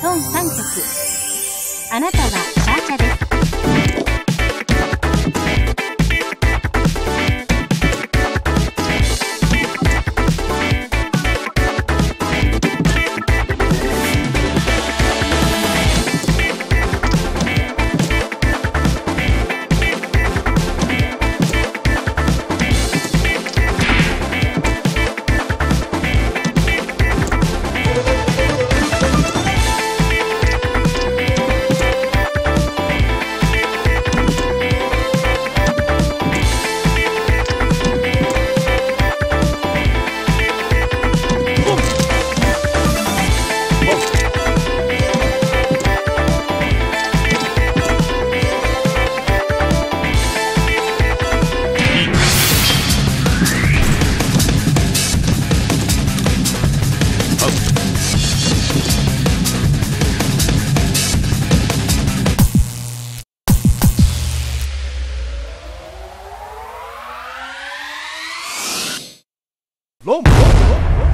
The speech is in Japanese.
トン3曲。あなたはバーチャです。ロンロンロンロン